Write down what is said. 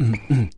嗯嗯。